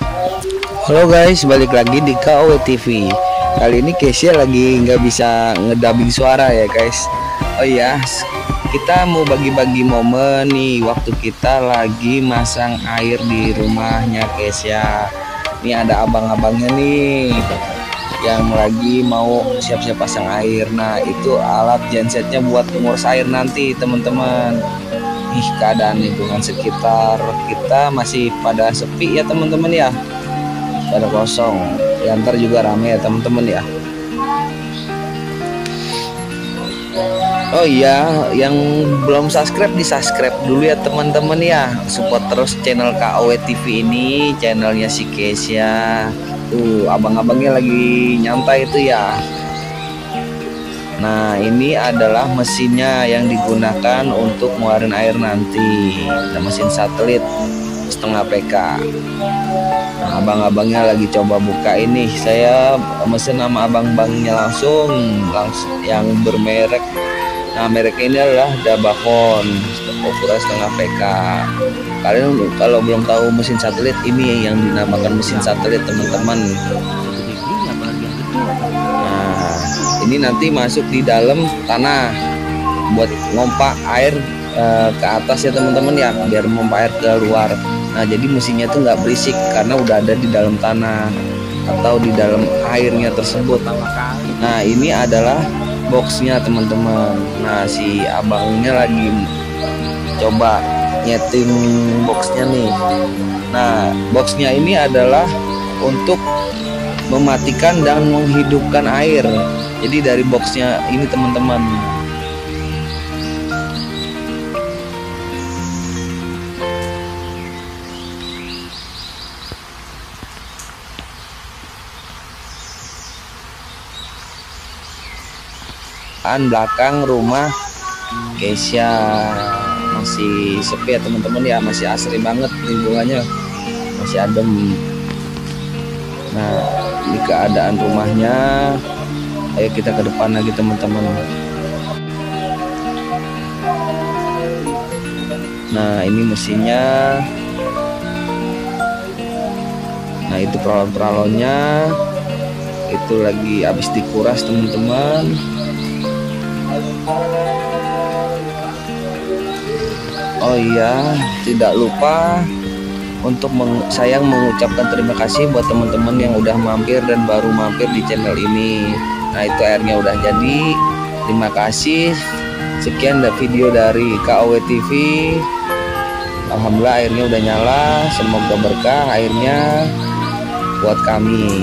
Halo guys, balik lagi di KOW TV. Kali ini Kesia lagi nggak bisa ngedabing suara ya guys. Oh iya, kita mau bagi-bagi momen nih waktu kita lagi masang air di rumahnya Kesia. Ini ada abang-abangnya nih yang lagi mau siap-siap pasang air. Nah itu alat gensetnya buat ngurus air nanti teman-teman. Ih keadaan lingkungan sekitar kita masih pada sepi ya teman-teman ya pada kosong ya ntar juga rame ya teman-teman ya Oh iya, yang belum subscribe di subscribe dulu ya teman-teman ya. Support terus channel KOW TV ini, channelnya si Kesia. Tuh, abang-abangnya lagi nyantai itu ya. Nah, ini adalah mesinnya yang digunakan untuk ngeluarin air nanti. Ada mesin satelit setengah PK. Nah, abang-abangnya lagi coba buka ini. Saya mesin nama abang-abangnya langsung, langsung yang bermerek. Nah, merek ini adalah Dabahon, ukuran setengah PK. Kalian kalau belum tahu mesin satelit ini yang dinamakan mesin satelit teman-teman. Ini nanti masuk di dalam tanah buat ngompak air uh, ke atas ya teman-teman ya biar memompa air ke luar. Nah jadi mesinnya tuh nggak berisik karena udah ada di dalam tanah atau di dalam airnya tersebut. Nah ini adalah boxnya teman-teman. Nah si abangnya lagi coba nyeting boxnya nih. Nah boxnya ini adalah untuk mematikan dan menghidupkan air. Jadi dari boxnya ini teman-teman. An belakang rumah Kesia masih sepi ya teman-teman ya. Masih asri banget lingkungannya. Masih adem keadaan rumahnya. Ayo kita ke depan lagi teman-teman. Nah ini mesinnya. Nah itu peralon-peralonnya. Itu lagi habis dikuras teman-teman. Oh iya, tidak lupa untuk meng saya mengucapkan terima kasih buat teman-teman yang udah mampir dan baru mampir di channel ini. Nah, itu airnya udah jadi. Terima kasih. Sekian video dari KOW TV. Alhamdulillah airnya udah nyala. Semoga berkah airnya buat kami.